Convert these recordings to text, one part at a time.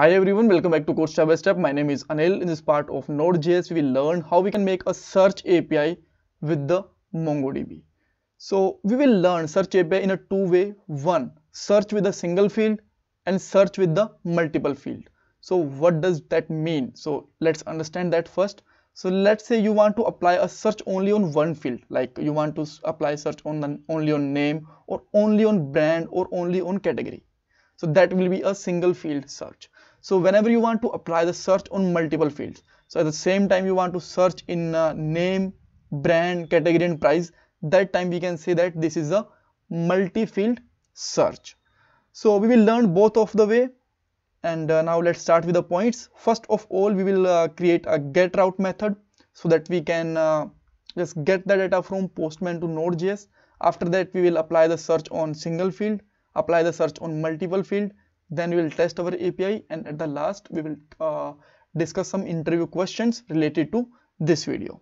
Hi everyone, welcome back to Code Step by Step. My name is Anil. In this part of Node.js, we learn how we can make a search API with the MongoDB. So we will learn search API in a two way. One, search with a single field and search with the multiple field. So what does that mean? So let's understand that first. So let's say you want to apply a search only on one field, like you want to apply search on the, only on name or only on brand or only on category. So that will be a single field search. So whenever you want to apply the search on multiple fields, so at the same time you want to search in uh, name, brand, category and price, that time we can say that this is a multi-field search. So we will learn both of the way and uh, now let's start with the points. First of all we will uh, create a get route method so that we can uh, just get the data from postman to node.js after that we will apply the search on single field apply the search on multiple field then we will test our api and at the last we will uh, discuss some interview questions related to this video.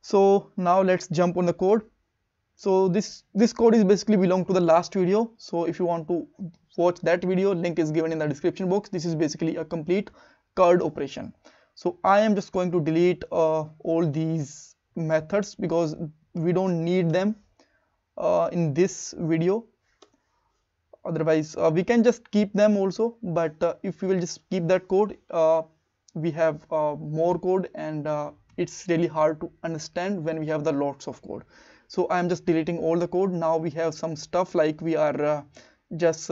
So now let's jump on the code. So this this code is basically belong to the last video. So if you want to watch that video link is given in the description box. This is basically a complete CRUD operation. So I am just going to delete uh, all these methods because we don't need them uh, in this video otherwise uh, we can just keep them also but uh, if we will just keep that code uh, we have uh, more code and it's really hard to understand when we have the lots of code. So I am just deleting all the code. Now we have some stuff like we are just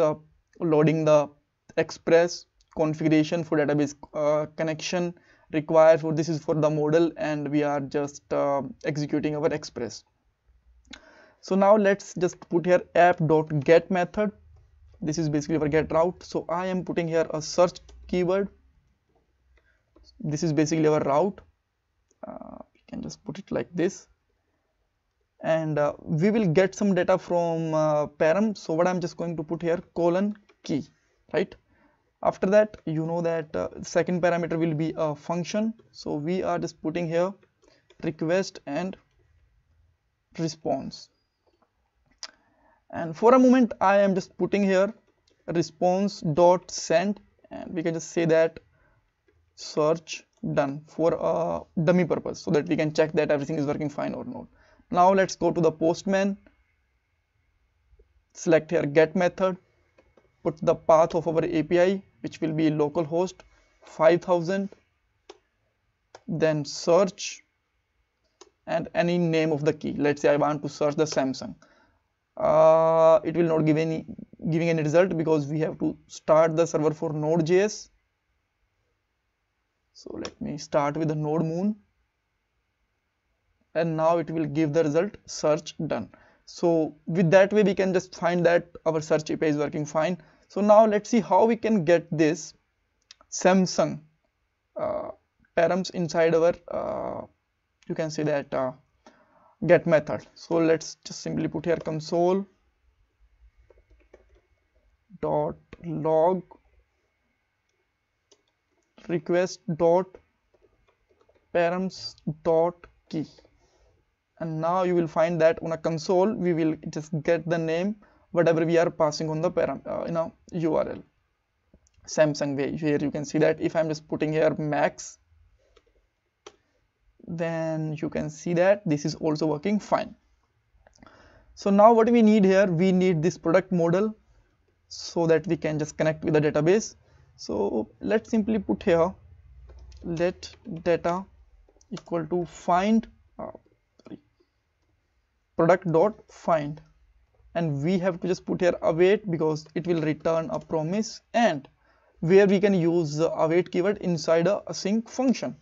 loading the express configuration for database uh, connection required. For this is for the model and we are just uh, executing our express. So now let's just put here app.get method this is basically our get route. So i am putting here a search keyword. This is basically our route. Uh, we can just put it like this. And uh, we will get some data from uh, param. So what i'm just going to put here colon key right? After that you know that uh, second parameter will be a function. So we are just putting here request and response and for a moment I am just putting here response dot send and we can just say that search done for a dummy purpose so that we can check that everything is working fine or not. Now let's go to the postman. Select here get method. Put the path of our API which will be localhost 5000 then search. And any name of the key. Let's say I want to search the Samsung uh, it will not give any giving any result because we have to start the server for node.js so let me start with the nodemon. And now it will give the result search done. So with that way we can just find that our search API is working fine. So now let's see how we can get this Samsung uh, params inside our uh, you can see that uh, get method so let's just simply put here console dot log request dot params dot key. And now you will find that on a console we will just get the name whatever we are passing on the param uh, you know url samsung way here you can see that if i'm just putting here max then you can see that this is also working fine. So now what we need here we need this product model so that we can just connect with the database. So let's simply put here let data equal to find uh, product dot find. And we have to just put here await because it will return a promise and where we can use the await keyword inside a async function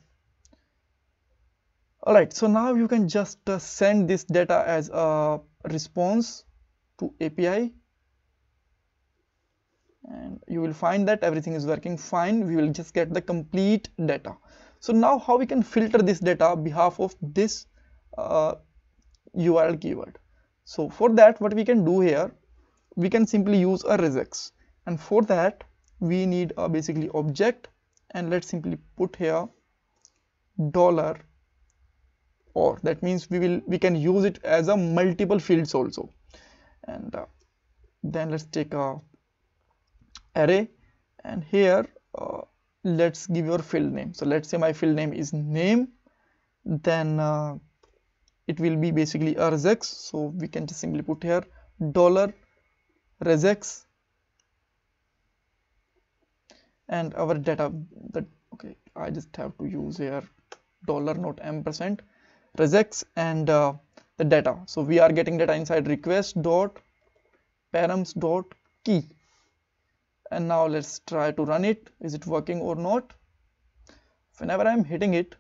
alright so now you can just uh, send this data as a response to API and you will find that everything is working fine. We will just get the complete data. So now how we can filter this data behalf of this uh, URL keyword? So for that what we can do here we can simply use a regex. And for that we need a basically object. And let's simply put here dollar or. That means we will we can use it as a multiple fields also. And uh, then let's take a array. And here uh, let's give your field name. So let's say my field name is name. Then uh, it will be basically a regex. So we can just simply put here dollar regex. And our data that okay i just have to use here dollar not ampersand regex and uh, the data. So we are getting data inside request dot params dot key. And now let's try to run it. Is it working or not? Whenever i'm hitting it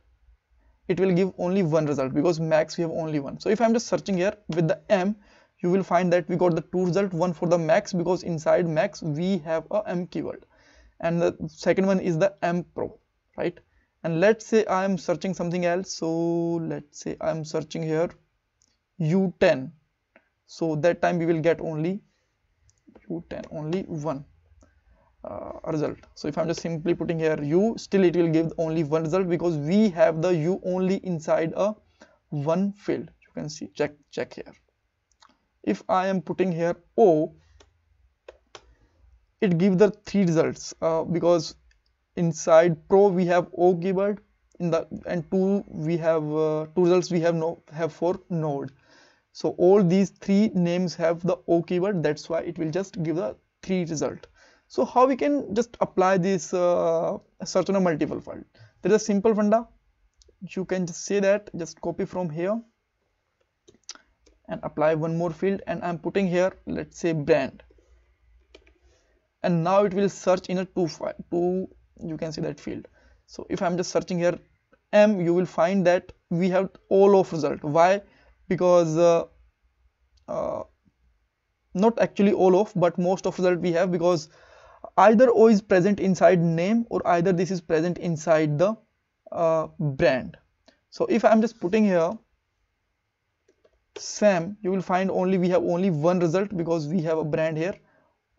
it will give only one result because max we have only one. So if i'm just searching here with the m you will find that we got the two result one for the max because inside max we have a m keyword. And the second one is the m pro right and let's say i am searching something else. So let's say i'm searching here u10 so that time we will get only u10 only one uh, result. So if i'm just simply putting here u still it will give only one result because we have the u only inside a one field. You can see check check here. If i am putting here o it gives the three results uh, because inside pro we have o keyword in the and two we have uh, two results we have no have for node. So all these three names have the o keyword that's why it will just give the three result. So how we can just apply this uh, search on a multiple file? There is a simple funda. You can just say that. Just copy from here and apply one more field. And I'm putting here let's say brand. And now it will search in a two file two you can see that field. So if I'm just searching here M you will find that we have all of result. Why? Because uh, uh, not actually all of but most of result we have because either O is present inside name or either this is present inside the uh, brand. So if I'm just putting here Sam you will find only we have only one result because we have a brand here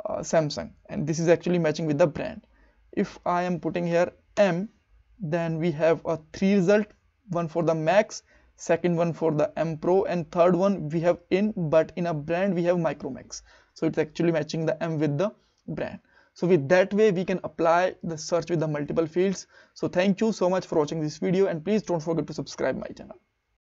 uh, Samsung. And this is actually matching with the brand if I am putting here M then we have a three result. One for the max second one for the M Pro and third one we have in but in a brand we have Micromax. So it's actually matching the M with the brand. So with that way we can apply the search with the multiple fields. So thank you so much for watching this video and please don't forget to subscribe my channel